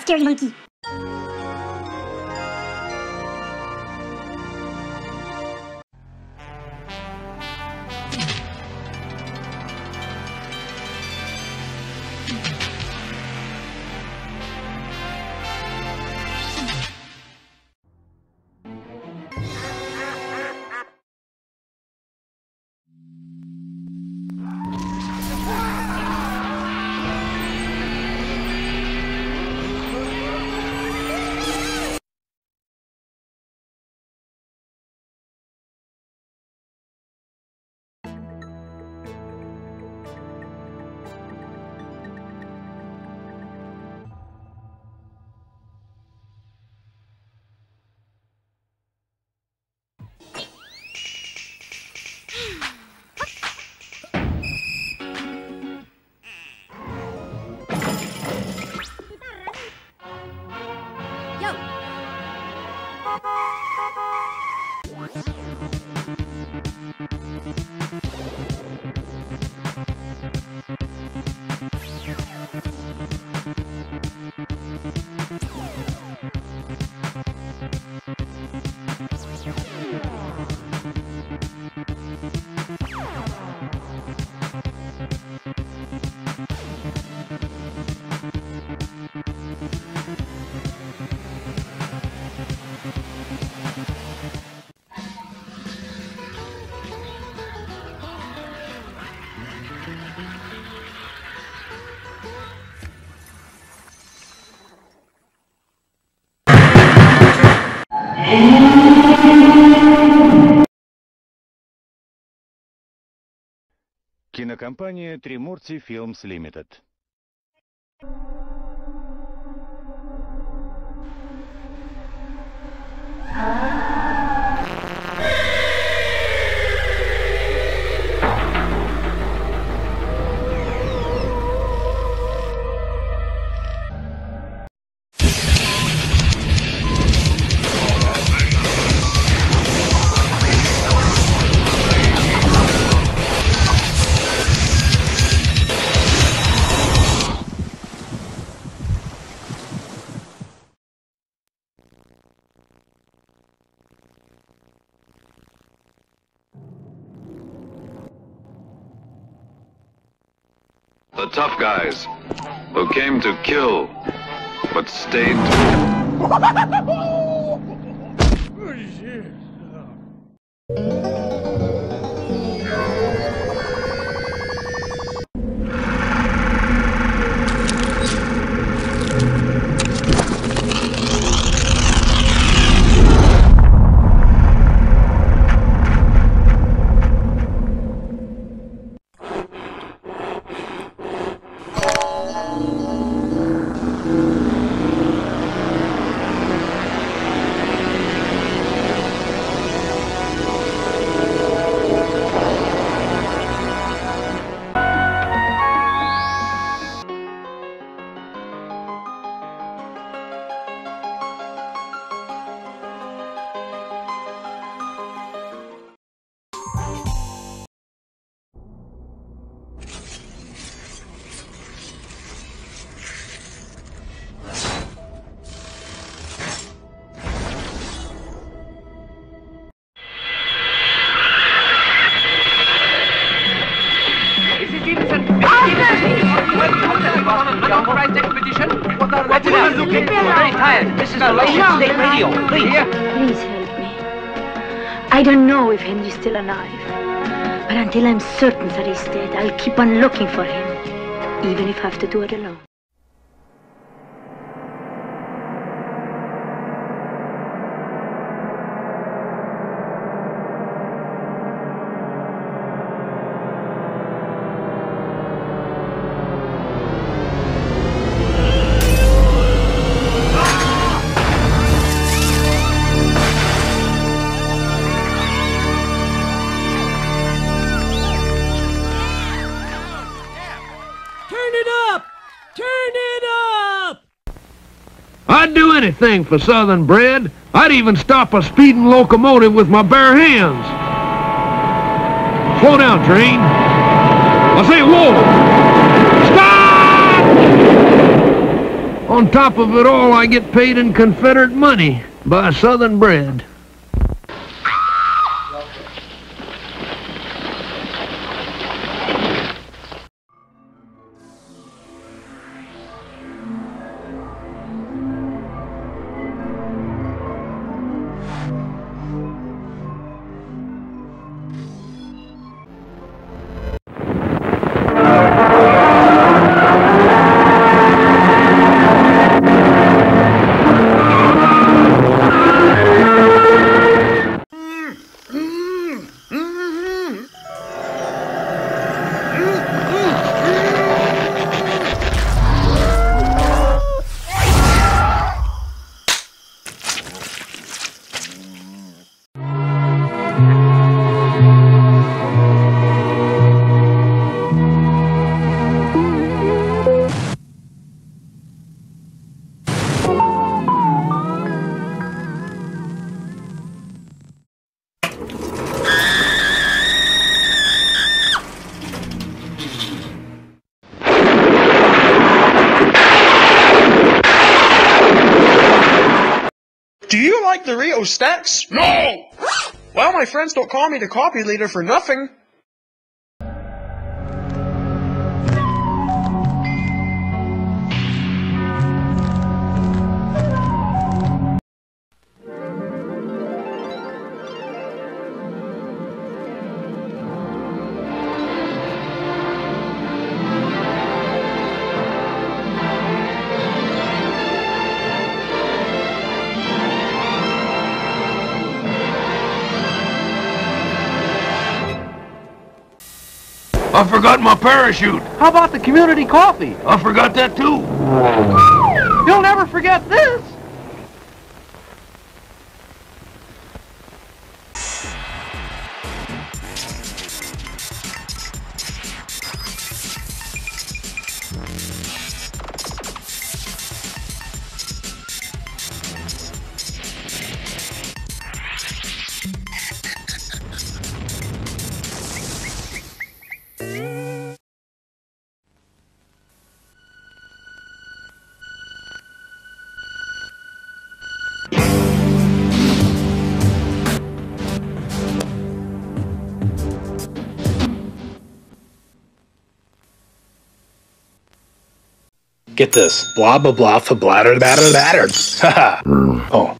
Scary monkey. Кинокомпания «Тримурти Филмс Лимитед». The tough guys who came to kill but stayed Very tired. This is a Malaysian state radio. Please. Please help me. I don't know if Henry's still alive. But until I'm certain that he's dead, I'll keep on looking for him. Even if I have to do it alone. Anything for Southern bread. I'd even stop a speeding locomotive with my bare hands. Slow down, train. I say, whoa! Stop! On top of it all, I get paid in Confederate money by Southern bread. Do you like the Rio Stacks? No! Well, my friends don't call me the copy leader for nothing. I forgot my parachute. How about the community coffee? I forgot that too. You'll never forget this. Get this. Blah blah blah for bladder batter battered. Haha. Mm. oh.